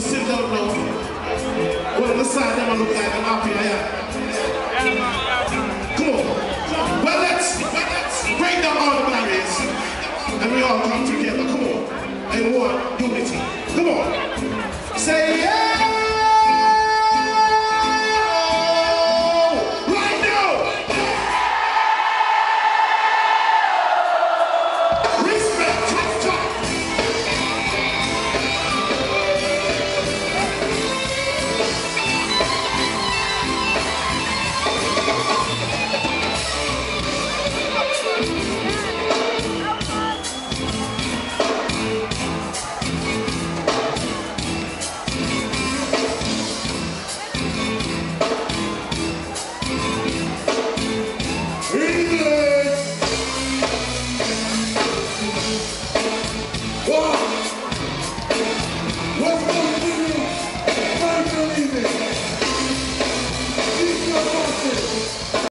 to sit down now. Well, the side them look like I'm happy I am. Come on. Well, let's, let's break down all the barriers and we all come together. Come on. And one, unity. Whoa!